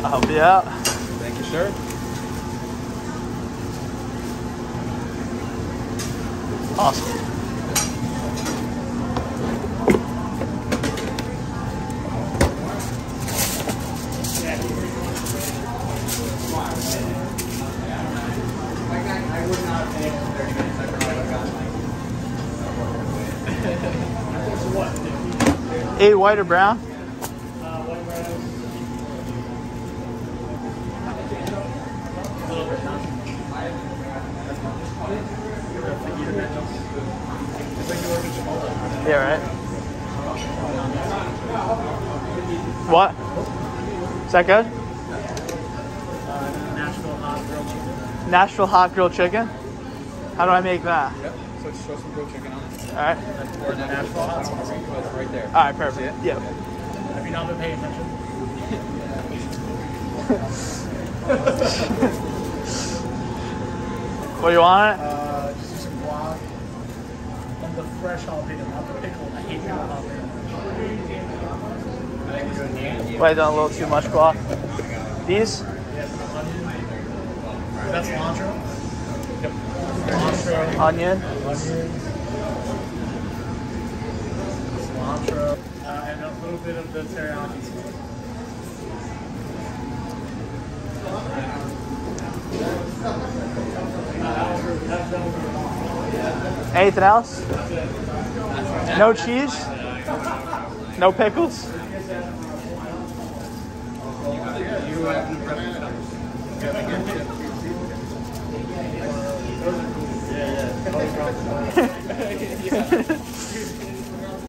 I'll help you out. Thank you, sir. Awesome. Eight white or brown? Yeah, right. What? Is that good? Nashville hot grilled chicken. Nashville hot grilled chicken. How do I make that? Yep. So just throw some grilled chicken on it. All right. Or the Nashville hot sauce. Right there. All right, Perfect. Yeah. Have you not been paying attention? What do you want? Uh, just some guac. And the fresh jalapeno, not the pickle. I hate pickle jalapeno. Wait, done a little too much guac. These? Yes, onion. That's cilantro. Yep. Cilantro. Onion. Onion. Cilantro. Uh, and a little bit of the teriyaki sauce. Anything else? No cheese? No pickles? Yeah.